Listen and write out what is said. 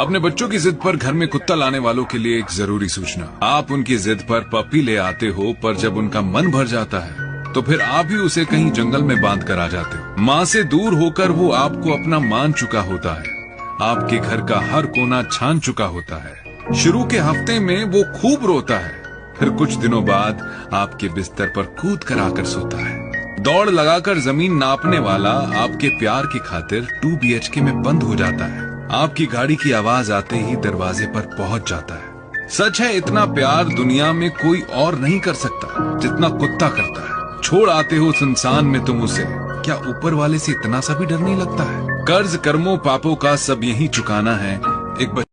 अपने बच्चों की जिद पर घर में कुत्ता लाने वालों के लिए एक ज़रूरी सूचना। आप उनकी जिद पर पपी ले आते हो, पर जब उनका मन भर जाता है तो फिर आप ही उसे कहीं जंगल में बाँध कर आ जाते हो। माँ से दूर होकर वो आपको अपना मान चुका होता है। आपके घर का हर कोना छान चुका होता है। शुरू के हफ़्ते में वो खूब रोता है। फिर कुछ दिनों बाद आपके बिस्तर पर कूद कर आकर सोता है। दौड़ लगाकर ज़मीन नापने वाला आपके प्यार की खातिर टू बी में बंद हो जाता है। आपकी गाड़ी की आवाज़ आते ही दरवाजे पर पहुँच जाता है। सच है, इतना प्यार दुनिया में कोई और नहीं कर सकता, जितना कुत्ता करता है। छोड़ आते हो उस इंसान में तुम उसे। क्या ऊपर वाले से इतना सा भी डर नहीं लगता है? कर्ज, कर्मों, पापों का सब यही चुकाना है। एक